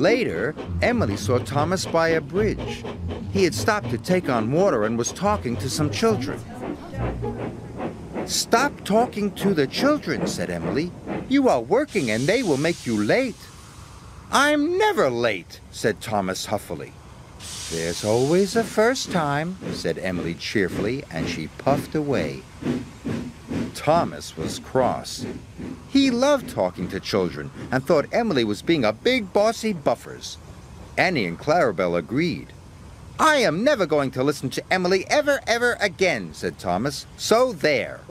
Later, Emily saw Thomas by a bridge. He had stopped to take on water and was talking to some children. Stop talking to the children, said Emily. You are working and they will make you late. I'm never late, said Thomas huffily. There's always a first time, said Emily cheerfully, and she puffed away. Thomas was cross. He loved talking to children and thought Emily was being a big bossy buffers. Annie and Clarabel agreed. I am never going to listen to Emily ever, ever again, said Thomas. So there.